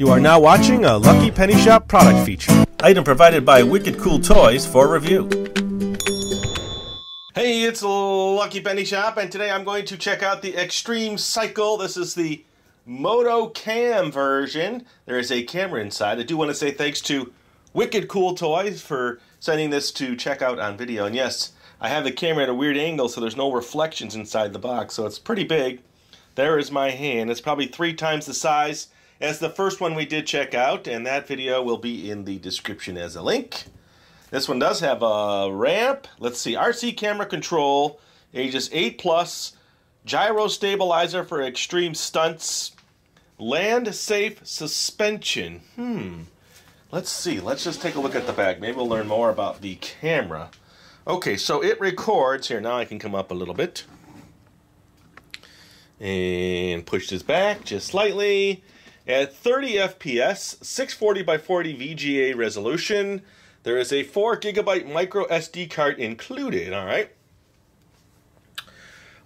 You are now watching a Lucky Penny Shop product feature. Item provided by Wicked Cool Toys for review. Hey, it's Lucky Penny Shop, and today I'm going to check out the XTreme Cycle. This is the Moto Cam version. There is a camera inside. I do want to say thanks to Wicked Cool Toys for sending this to check out on video. And yes, I have the camera at a weird angle, so there's no reflections inside the box, so it's pretty big. There is my hand. It's probably three times the size as the first one we did check out, and that video will be in the description as a link. This one does have a ramp. Let's see, RC camera control, ages 8 plus, gyro stabilizer for extreme stunts, land safe suspension. Hmm. Let's see, let's just take a look at the back. Maybe we'll learn more about the camera. Okay, so it records. Here, now I can come up a little bit. And push this back just slightly at 30 FPS, 640 by 40 VGA resolution. There is a 4 gigabyte micro SD card included, all right?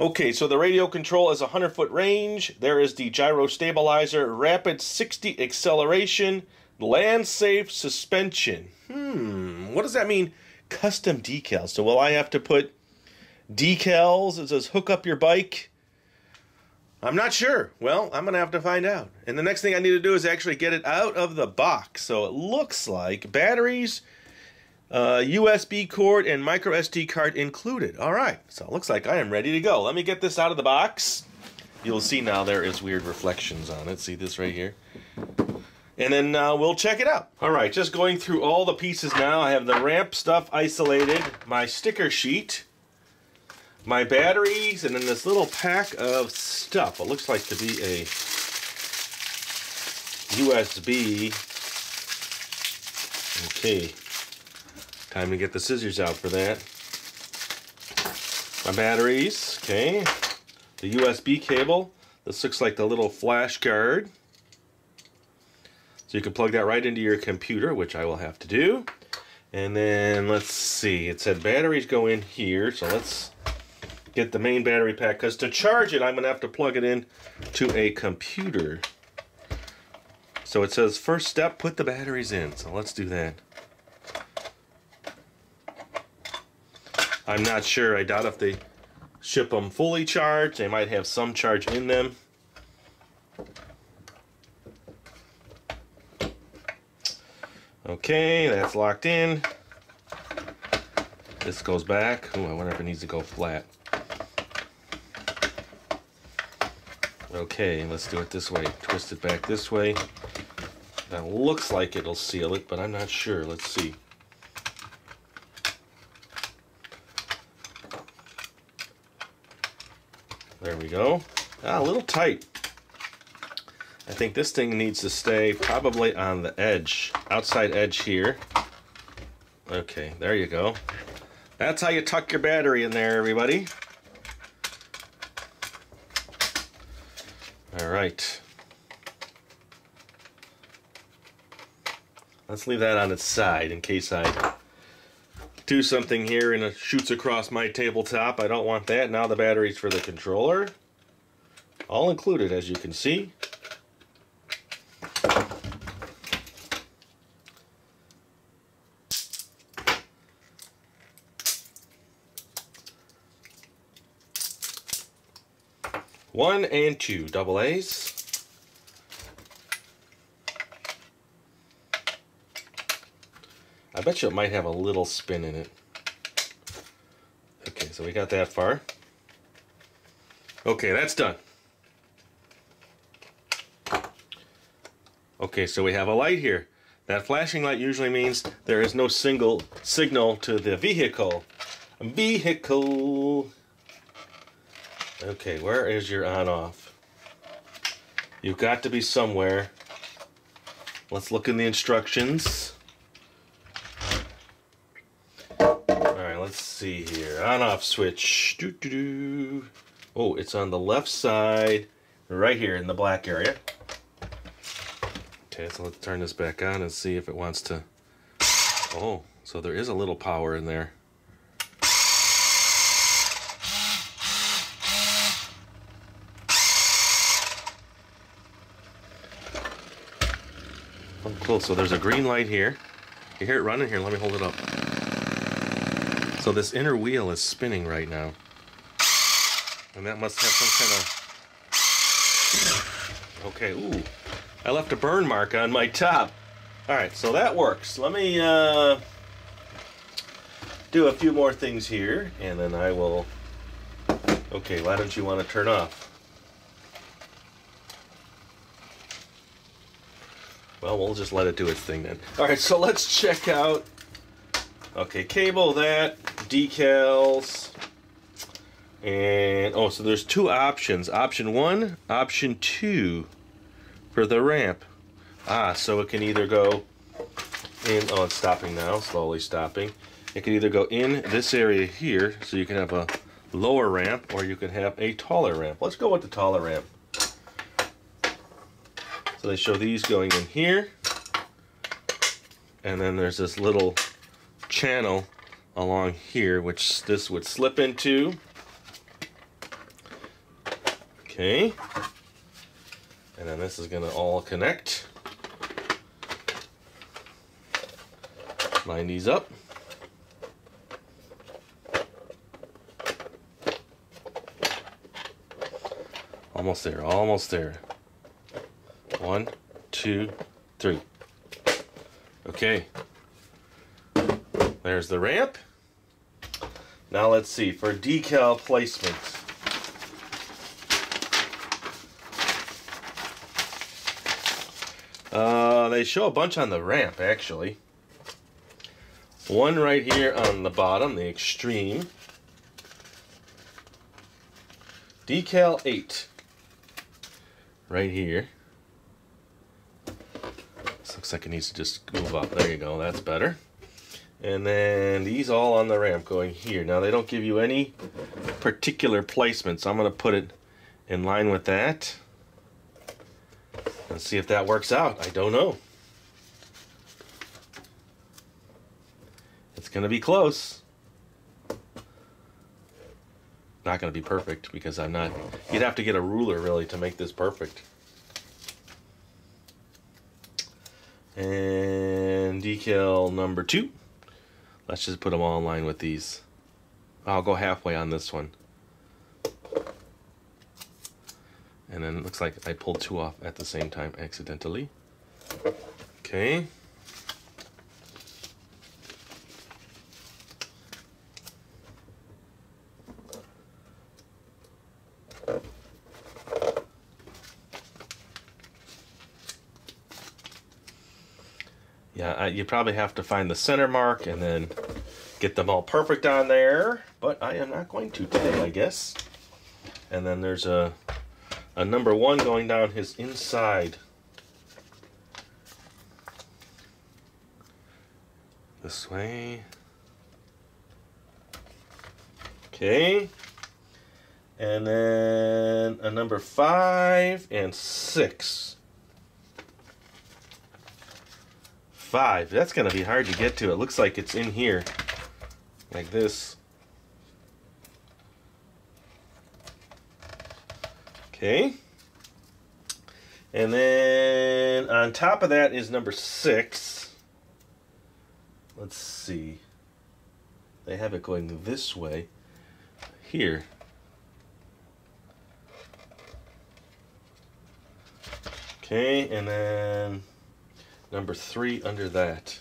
Okay, so the radio control is 100 foot range. There is the gyro stabilizer, rapid 60 acceleration, land safe suspension. Hmm, what does that mean? Custom decals. So will I have to put decals? It says hook up your bike. I'm not sure. Well, I'm going to have to find out. And the next thing I need to do is actually get it out of the box. So it looks like batteries, uh, USB cord, and micro SD card included. All right. So it looks like I am ready to go. Let me get this out of the box. You'll see now there is weird reflections on it. See this right here? And then uh, we'll check it out. All right, just going through all the pieces now. I have the ramp stuff isolated, my sticker sheet, my batteries, and then this little pack of stuff. It looks like to be a USB. Okay. Time to get the scissors out for that. My batteries, okay. The USB cable. This looks like the little flash guard. So you can plug that right into your computer, which I will have to do. And then let's see, it said batteries go in here, so let's get the main battery pack because to charge it I'm gonna have to plug it in to a computer. So it says first step put the batteries in. So let's do that. I'm not sure. I doubt if they ship them fully charged. They might have some charge in them. Okay that's locked in. This goes back. Ooh, I wonder if it needs to go flat Okay, let's do it this way. Twist it back this way. That looks like it'll seal it, but I'm not sure. Let's see. There we go. Ah, a little tight. I think this thing needs to stay probably on the edge, outside edge here. Okay, there you go. That's how you tuck your battery in there, everybody. All right. Let's leave that on its side in case I do something here and it shoots across my tabletop. I don't want that. Now the batteries for the controller. All included, as you can see. One and two double A's. I bet you it might have a little spin in it. Okay, so we got that far. Okay, that's done. Okay, so we have a light here. That flashing light usually means there is no single signal to the vehicle. Vehicle. Okay, where is your on off? You've got to be somewhere. Let's look in the instructions. Alright, let's see here. On off switch. Doo -doo -doo. Oh, it's on the left side, right here in the black area. Okay, so let's turn this back on and see if it wants to. Oh, so there is a little power in there. Cool. So there's a green light here. You hear it running? Here, let me hold it up. So this inner wheel is spinning right now. And that must have some kind of... Okay, ooh. I left a burn mark on my top. Alright, so that works. Let me uh, do a few more things here, and then I will... Okay, why don't you want to turn off? Well, we'll just let it do its thing then. All right, so let's check out. Okay, cable that, decals, and oh, so there's two options. Option one, option two for the ramp. Ah, so it can either go in, oh, it's stopping now, slowly stopping. It can either go in this area here, so you can have a lower ramp, or you can have a taller ramp. Let's go with the taller ramp. So they show these going in here. And then there's this little channel along here, which this would slip into. Okay. And then this is going to all connect. Line these up. Almost there, almost there. One, two, three. Okay. There's the ramp. Now let's see, for decal placement. Uh, they show a bunch on the ramp, actually. One right here on the bottom, the extreme. Decal 8. Right here. Looks like it needs to just move up. There you go, that's better. And then these all on the ramp going here. Now they don't give you any particular placement, so I'm gonna put it in line with that. Let's see if that works out. I don't know. It's gonna be close. Not gonna be perfect because I'm not, you'd have to get a ruler really to make this perfect. And decal number two. Let's just put them all in line with these. I'll go halfway on this one. And then it looks like I pulled two off at the same time accidentally. Okay. Yeah, you probably have to find the center mark and then get them all perfect on there. But I am not going to today, I guess. And then there's a, a number one going down his inside. This way. Okay. And then a number five and six. Five. That's going to be hard to get to. It looks like it's in here, like this. Okay. And then on top of that is number six. Let's see. They have it going this way. Here. Okay, and then number three under that.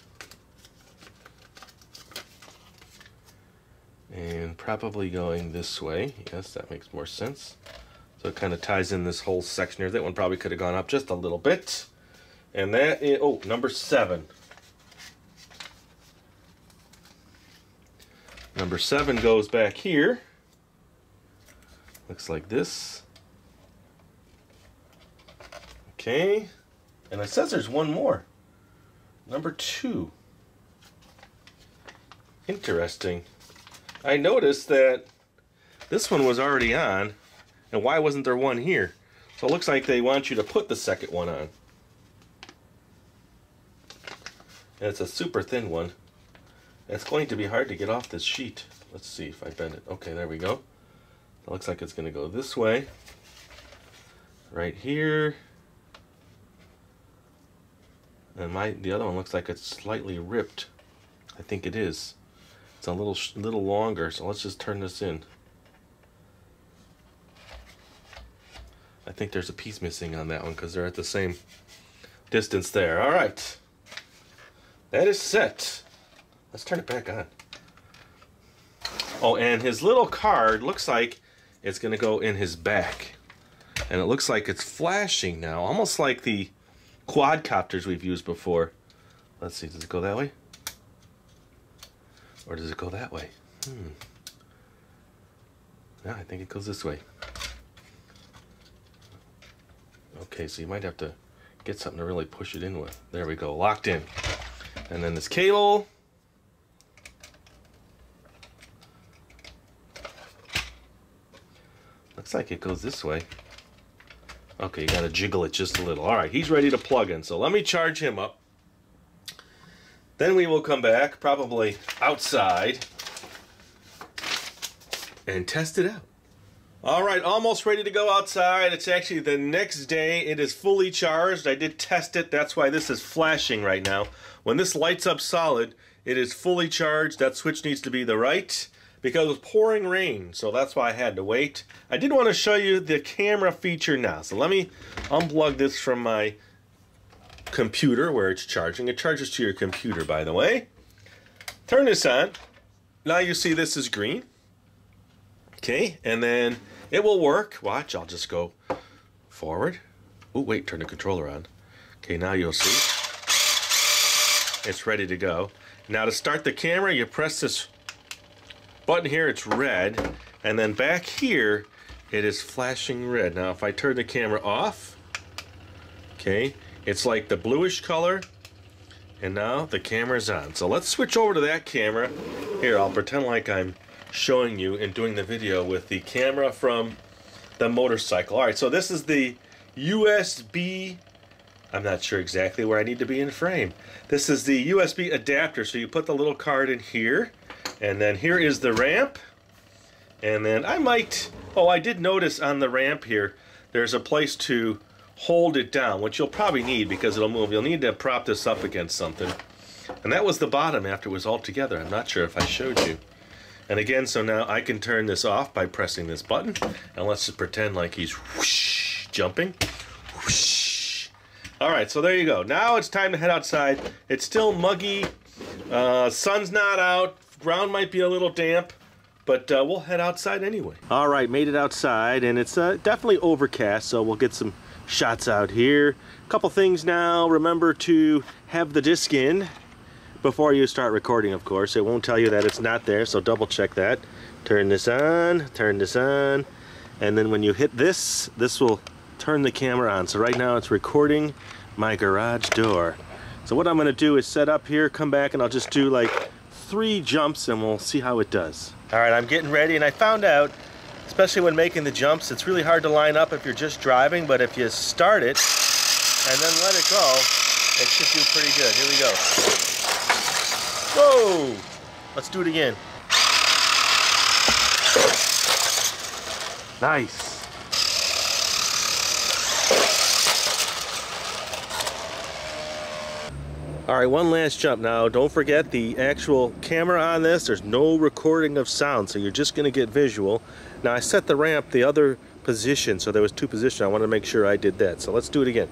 And probably going this way. Yes, that makes more sense. So it kind of ties in this whole section here. That one probably could have gone up just a little bit. And that is, oh, number seven. Number seven goes back here. Looks like this. Okay. And it says there's one more. Number two. Interesting. I noticed that this one was already on, and why wasn't there one here? So it looks like they want you to put the second one on. And it's a super thin one. It's going to be hard to get off this sheet. Let's see if I bend it. Okay, there we go. It looks like it's going to go this way. Right here. And my the other one looks like it's slightly ripped. I think it is. It's a little little longer, so let's just turn this in. I think there's a piece missing on that one because they're at the same distance there. All right. That is set. Let's turn it back on. Oh, and his little card looks like it's to go in his back. And it looks like it's flashing now, almost like the quadcopters we've used before. Let's see, does it go that way? Or does it go that way? Hmm. Yeah, I think it goes this way. Okay, so you might have to get something to really push it in with. There we go, locked in. And then this cable. Looks like it goes this way. Okay, you gotta jiggle it just a little. All right, he's ready to plug in. So let me charge him up. Then we will come back, probably outside, and test it out. All right, almost ready to go outside. It's actually the next day. It is fully charged. I did test it. That's why this is flashing right now. When this lights up solid, it is fully charged. That switch needs to be the right because it's pouring rain. So that's why I had to wait. I did want to show you the camera feature now. So let me unplug this from my computer where it's charging. It charges to your computer, by the way. Turn this on. Now you see this is green. Okay, and then it will work. Watch, I'll just go forward. Oh, wait, turn the controller on. Okay, now you'll see. It's ready to go. Now to start the camera, you press this button here, it's red. And then back here, it is flashing red. Now if I turn the camera off, okay, it's like the bluish color. And now the camera's on. So let's switch over to that camera. Here, I'll pretend like I'm showing you and doing the video with the camera from the motorcycle. All right, so this is the USB, I'm not sure exactly where I need to be in frame. This is the USB adapter, so you put the little card in here, and then here is the ramp, and then I might, oh, I did notice on the ramp here, there's a place to hold it down, which you'll probably need because it'll move. You'll need to prop this up against something. And that was the bottom after it was all together. I'm not sure if I showed you. And again, so now I can turn this off by pressing this button. And let's just pretend like he's whoosh, jumping. Whoosh. All right, so there you go. Now it's time to head outside. It's still muggy. Uh, sun's not out. Ground might be a little damp. But uh, we'll head outside anyway. All right, made it outside. And it's uh, definitely overcast, so we'll get some shots out here. A couple things now. Remember to have the disc in before you start recording, of course. It won't tell you that it's not there, so double check that. Turn this on, turn this on, and then when you hit this, this will turn the camera on. So right now it's recording my garage door. So what I'm gonna do is set up here, come back, and I'll just do like three jumps and we'll see how it does. All right, I'm getting ready, and I found out, especially when making the jumps, it's really hard to line up if you're just driving, but if you start it and then let it go, it should do pretty good. Here we go. Whoa! Let's do it again. Nice. All right, one last jump now. Don't forget the actual camera on this. There's no recording of sound, so you're just going to get visual. Now, I set the ramp the other position, so there was two positions. I wanted to make sure I did that. So let's do it again.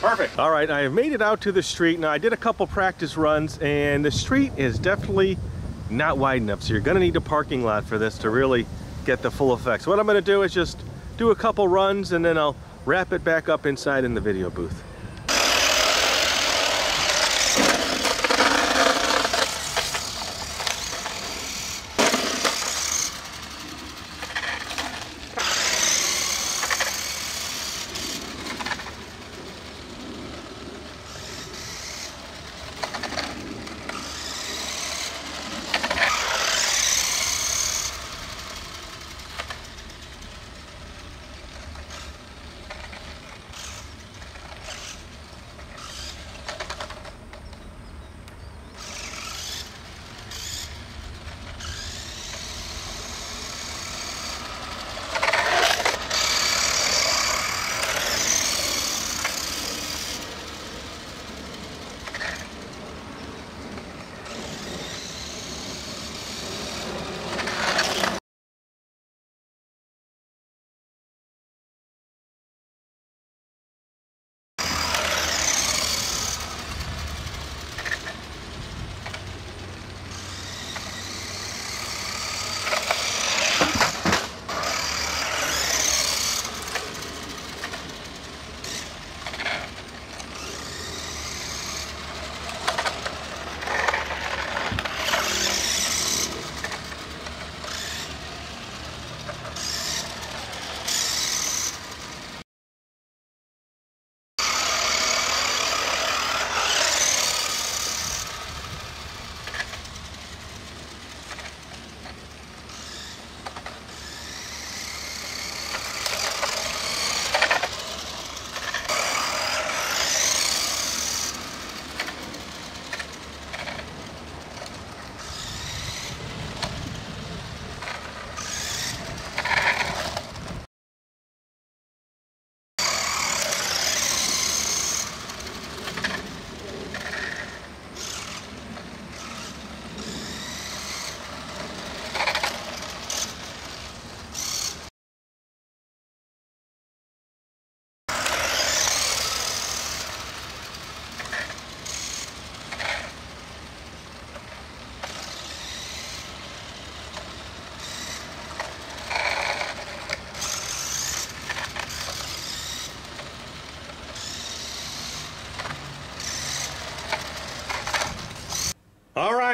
Perfect. All right, I have made it out to the street. Now, I did a couple practice runs, and the street is definitely not wide enough, so you're gonna need a parking lot for this to really get the full effect. So what I'm gonna do is just do a couple runs, and then I'll wrap it back up inside in the video booth.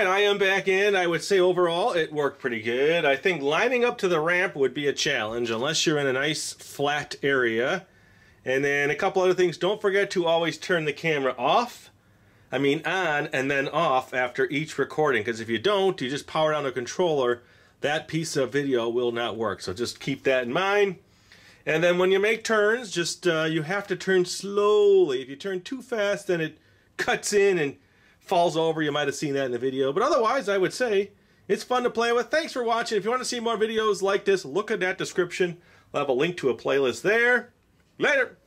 Am back in. I would say overall it worked pretty good. I think lining up to the ramp would be a challenge unless you're in a nice flat area. And then a couple other things. Don't forget to always turn the camera off. I mean on and then off after each recording. Because if you don't, you just power down the controller, that piece of video will not work. So just keep that in mind. And then when you make turns, just uh, you have to turn slowly. If you turn too fast, then it cuts in and falls over. You might have seen that in the video. But otherwise, I would say it's fun to play with. Thanks for watching. If you want to see more videos like this, look at that description. I'll have a link to a playlist there. Later.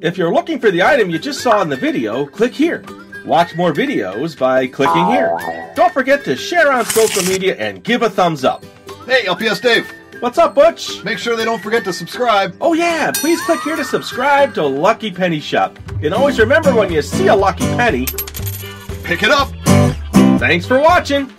If you're looking for the item you just saw in the video, click here. Watch more videos by clicking here. Don't forget to share on social media and give a thumbs up. Hey, LPS Dave. What's up, Butch? Make sure they don't forget to subscribe. Oh yeah, please click here to subscribe to Lucky Penny Shop. And always remember when you see a Lucky Penny, Pick it up. thanks for watching.